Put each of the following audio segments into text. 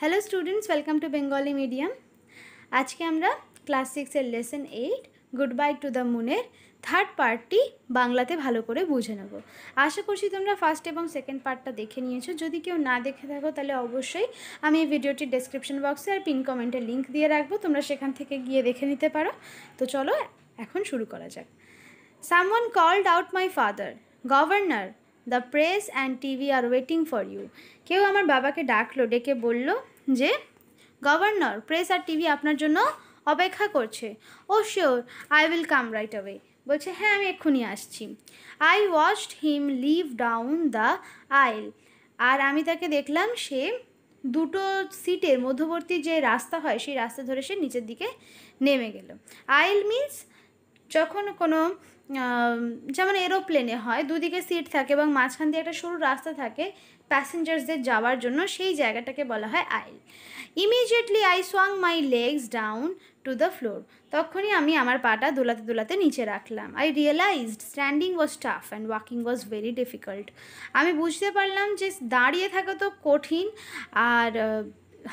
Hello students welcome to Bengali medium আজকে আমরা class সিক্সের lesson eight good bye to the মুনের third পার্টটি বাংলাতে ভালো করে বুঝে নেব। আশা করছি তোমরা ফার্স্ট এবং সেকেন্ড পার্টটা দেখে নিয়েছো। যদি কেউ না দেখে থাকো, তাহলে অবশ্যই আমি এই ভিডিওটির ডেসক্রিপশন বক্সে আর পিন কমেন্টে লিঙ্ক দিয়ে রাখব। তোমরা সেখান থেকে গিয়ে দেখে নিতে পারো। তো চলো, এখন শুরু করা যাক। Someone called out my father governor the press and TV are waiting for you কেউ আমার বাবাকে ডাকলো, ডেকে বলল যে, গভর্নর প্রেস আর টিভি আপনার জন্য অপেক্ষা করছে। ও sure I will come right away বলছে হ্যাঁ আমি এক্ষুনি আসছি। I watched him leave down the aisle আর আমি তাকে দেখলাম সে দুটো সিটের মধ্যবর্তী যে রাস্তা হয়, সেই রাস্তা ধরে সে নিচের দিকে নেমে গেল। আইল মিন্স যখন কোনো যেমন এরোপ্লেনে হয়, দুদিকে সিট থাকে এবং মাঝখান দিয়ে একটা সরু রাস্তা থাকে প্যাসেঞ্জার্সদের যাওয়ার জন্য, সেই জায়গাটাকে বলা হয় aisle. Immediately I swung my legs down to the floor তখনই আমি আমার পাটা দোলাতে দোলাতে নিচে রাখলাম। I realized standing was tough and walking was very difficult আমি বুঝতে পারলাম যে দাঁড়িয়ে থাকা তো কঠিন, আর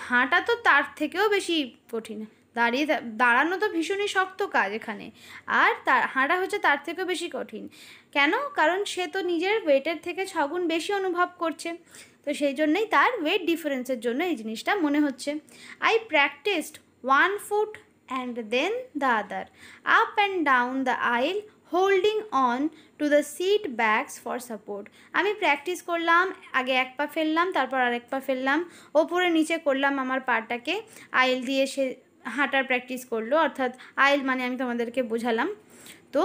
হাঁটা তো তার থেকেও বেশি কঠিন। দাঁড়িয়ে দাঁড়ানো তো ভীষণই শক্ত কাজ এখানে। আর তার, হাঁটা হচ্ছে তার থেকেও বেশি কঠিন। কেন? কারণ সে তো নিজের ওয়েটের থেকে ছগুণ বেশি অনুভব করছে। তো সেই জন্যই তার ওয়েট ডিফারেন্সের জন্য এই জিনিসটা মনে হচ্ছে। I practiced one foot and then the other up and down the aisle holding on to the seat bags for support আমি প্র্যাকটিস করলাম, আগে এক পা ফেললাম, তারপর আরেক পা ফেললাম, ওপরে নিচে করলাম আমার পাটাকে। আইল দিয়ে সে হাঁটার প্র্যাকটিস করল অর্থাৎ আইল মানে আমি তোমাদেরকে বোঝালাম। তো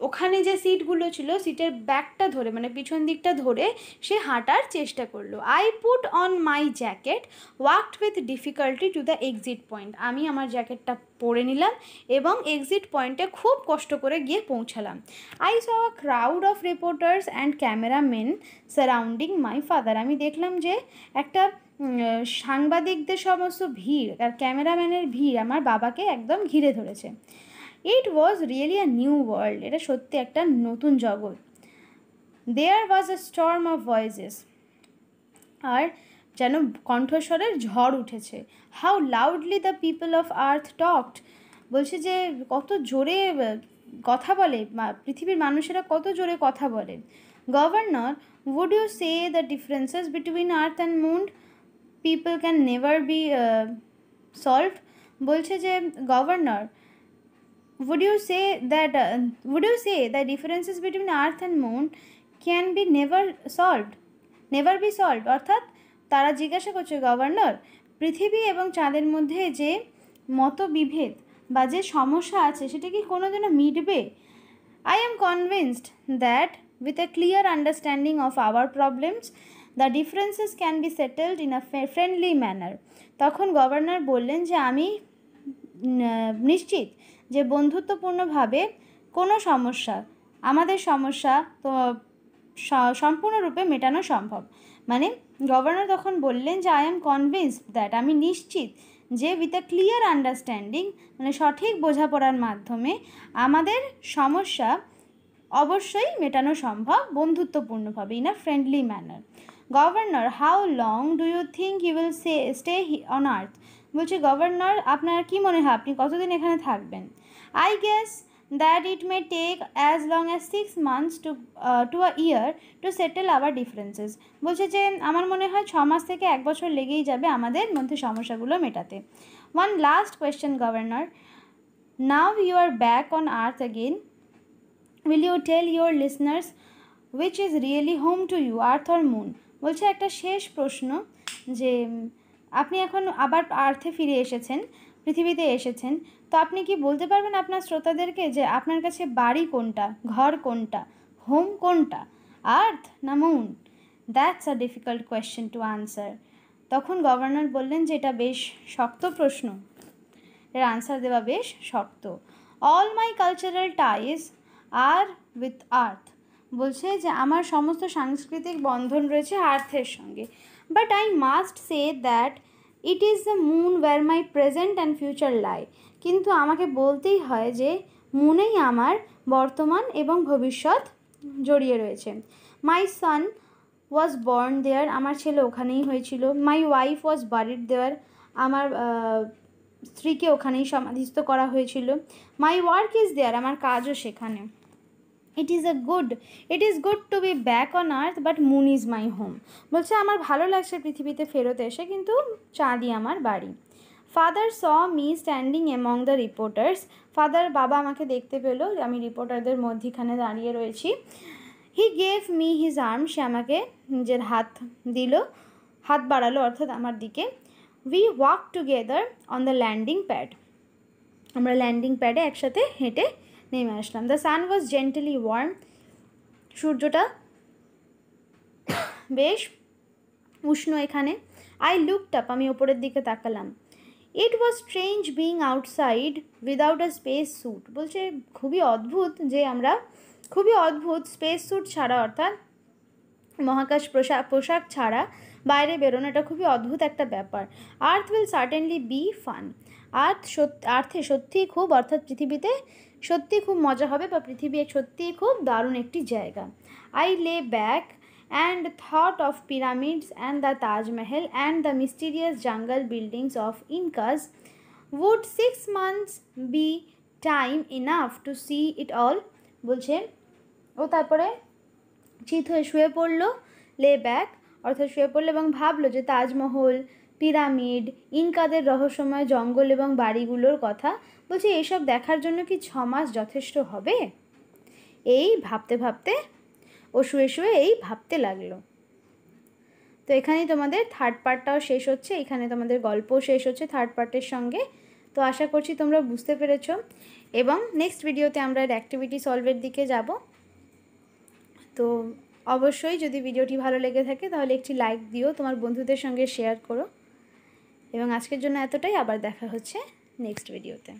ওখানে যে সিটগুলো ছিল, সিটের ব্যাকটা ধরে মানে পিছন দিকটা ধরে সে হাঁটার চেষ্টা করল। I put on my jacket walked with difficulty to the exit point আমি আমার জ্যাকেটটা পরে নিলাম এবং এক্সিট পয়েন্টে খুব কষ্ট করে গিয়ে পৌঁছালাম। I saw crowd of reporters and cameraman surrounding my father আমি দেখলাম যে একটা সাংবাদিকদের সমস্ত ভিড়, আর ক্যামেরাম্যানের ভিড় আমার বাবাকে একদম ঘিরে ধরেছে। It was really a new world এটা সত্যি একটা নতুন জগৎ। There was a storm of voices আর যেন কণ্ঠস্বরের ঝড় উঠেছে। How loudly the people of earth talked বলছে যে, কত জোরে কথা বলে। পৃথিবীর মানুষেরা কত জোরে কথা বলে। Governor would you say the differences between earth and moon people can never be solved বলছে যে governor would you say that uh, would you say the differences between earth and moon can be never solved never be solved অর্থাৎ তারা জিজ্ঞাসা করছে governor পৃথিবী এবং চাঁদের মধ্যে যে মতবিভেদ বা যে সমস্যা আছে সেটা কি কোনোদিনও মিটবে am convinced that with a clear understanding of our problems, the differences can be settled in a fa- friendly manner. তখন গভর্নর বললেন যে আমি নিশ্চিত যে বন্ধুত্বপূর্ণভাবে কোনো সমস্যা, আমাদের সমস্যা তো সম্পূর্ণরূপে মেটানো সম্ভব। মানে গভর্নর তখন বললেন যে আই এম কনভিন্সড দ্যাট আমি নিশ্চিত যে উইথ আ ক্লিয়ার আন্ডারস্ট্যান্ডিং মানে সঠিক বোঝাপড়ার মাধ্যমে আমাদের সমস্যা অবশ্যই মেটানো সম্ভব, বন্ধুত্বপূর্ণভাবে in a friendly manner governor how long do you think you will say stay on earth বলছি, গভর্নর, আপনার কি মনে হয়? আপনি কতদিন এখানে থাকবেন? I guess that it may take as long as six months to to a year to settle our differences বলছে যে, আমার মনে হয় ছ মাস থেকে এক বছর লেগেই যাবে আমাদের মধ্যে সমস্যাগুলো মেটাতে। One last question governor now you are back on earth again will you tell your listeners which is really home to you earth or moon বলছে একটা শেষ প্রশ্ন যে, আপনি এখন আবার আর্থে ফিরে এসেছেন। পৃথিবীতে এসেছেন, তো আপনি কি বলতে পারবেন আপনার শ্রোতাদেরকে যে আপনার কাছে বাড়ি কোনটা, ঘর কোনটা হোম কোনটা? আর্থ না moon that's a difficult question to answer তখন গভর্নর বললেন যে এটা বেশ শক্ত প্রশ্ন। এর আনসার দেওয়া বেশ শক্ত। All my cultural ties are with earth বলছে যে আমার সমস্ত সাংস্কৃতিক বন্ধন রয়েছে আর্থের সঙ্গে। But I must say that it is the moon where my present and future lie কিন্তু আমাকে বলতেই হয় যে মুনেই আমার বর্তমান এবং ভবিষ্যৎ জড়িয়ে রয়েছে। মাই সান ওয়াজ বর্ন দেয়ার আমার ছেলে ওখানেই হয়েছিল। মাই ওয়াইফ ওয়াজ বারিড দেয়ার আমার স্ত্রীকে ওখানেই সমাধিস্থ করা হয়েছিল। মাই ওয়ার্ক ইজ দেয়ার আমার কাজও সেখানে। It is a good it is good to be back on earth but moon is my home বলছে, আমার ভালো লাগছে পৃথিবীতে ফেরত এসে, কিন্তু চাঁদি আমার বাড়ি। Father saw me standing among the reporters father বাবা আমাকে দেখতে পেল, আমি রিপোর্টারদের মধ্যিখানে দাঁড়িয়ে রয়েছি। He gave me his arm সে আমাকে নিজের হাত দিল, হাত বাড়ালো, অর্থাৎ আমার দিকে। We walk together on the landing pad আমরা ল্যান্ডিং প্যাডে একসাথে হেঁটে নেমে আসলাম। The sun was gently warm সূর্যটা বেশ উষ্ণ এখানে। আই লুকড আপ আমি ওপরের দিকে তাকালাম। It was strange being outside without a space suit বলছে, খুবই অদ্ভুত যে আমরা, খুবই অদ্ভুত স্পেস স্যুট ছাড়া, অর্থাৎ মহাকাশ পোশাক পোশাক ছাড়া বাইরে বেরোনো, এটা খুবই অদ্ভুত একটা ব্যাপার। Earth will certainly be fun earth সত্যি আর্থে সত্যিই খুব, অর্থাৎ পৃথিবীতে সত্যিই খুব মজা হবে বা পৃথিবী সত্যিই খুব দারুণ একটি জায়গা। I lay back and thought of pyramids and the Taj Mahal and the mysterious jungle buildings of Incas would six months be time enough to see it all বলছে। ও তারপরে চিত হয়ে শুয়ে পড়ল লে ব্যাক অর্থাৎ শুয়ে পড়ল এবং ভাবলো যে তাজমহল পিরামিড, ইনকাদের রহস্যময় জঙ্গল এবং বাড়িগুলোর কথা। বলছি, এসব দেখার জন্য কি ছ মাস যথেষ্ট হবে? এই ভাবতে ভাবতে ও শুয়ে শুয়ে এই ভাবতে লাগল। তো এখানেই তোমাদের থার্ড পার্টটাও শেষ হচ্ছে, এখানে তোমাদের গল্পও শেষ হচ্ছে থার্ড পার্টের সঙ্গে। তো আশা করছি তোমরা বুঝতে পেরেছ। এবং নেক্সট ভিডিওতে আমরা অ্যাক্টিভিটি সলভের দিকে যাব। তো অবশ্যই যদি ভিডিওটি ভালো লেগে থাকে, তাহলে একটি লাইক দিও, তোমার বন্ধুদের সঙ্গে শেয়ার করো। এবং আজকের জন্য এতটাই। আবার দেখা হচ্ছে নেক্সট ভিডিওতে